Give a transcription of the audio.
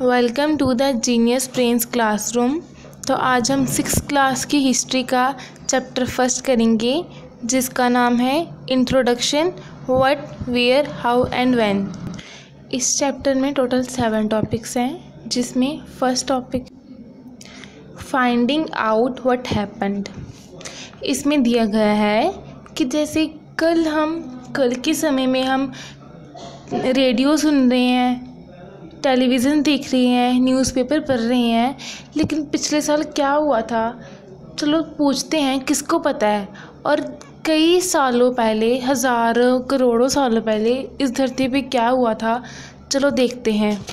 Welcome to the genius brains classroom तो आज हम सिक्स क्लास की हिस्ट्री का चैप्टर फ़र्स्ट करेंगे, जिसका नाम है introduction what where how and when इस चैप्टर में टोटल सेवन टॉपिक्स हैं, जिसमें first topic finding out what happened इसमें दिया गया है कि जैसे कल हम, कल के समय में हम रेडियो सुन रहे हैं टेलीविज़न देख रही हैं, न्यूज़पेपर पढ़ रही हैं, लेकिन पिछले साल क्या हुआ था? चलो पूछते हैं, किसको पता है? और कई सालों पहले, हज़ारों करोड़ों सालों पहले इस धरती पे क्या हुआ था? चलो देखते हैं।